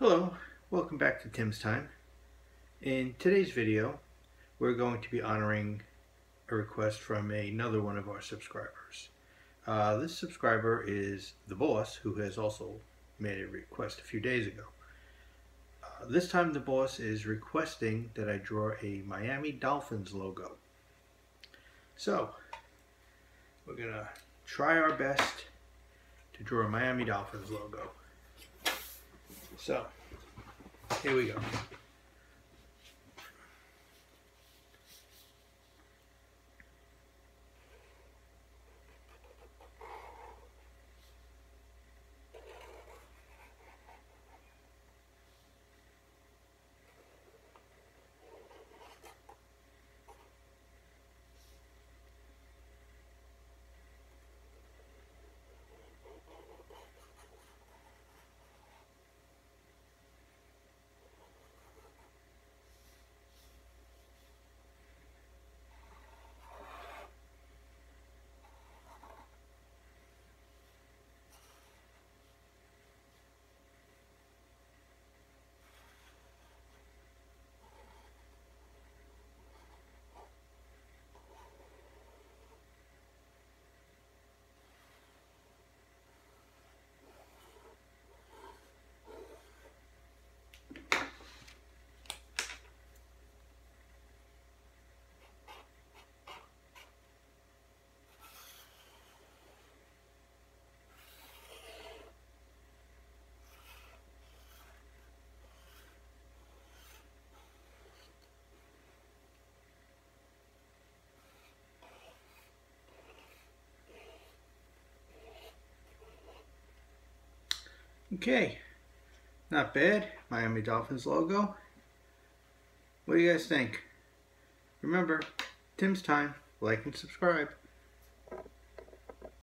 Hello, welcome back to Tim's Time. In today's video, we're going to be honoring a request from another one of our subscribers. Uh, this subscriber is the boss, who has also made a request a few days ago. Uh, this time the boss is requesting that I draw a Miami Dolphins logo. So, we're going to try our best to draw a Miami Dolphins logo. So, here we go. Okay, not bad. Miami Dolphins logo. What do you guys think? Remember, Tim's time. Like and subscribe.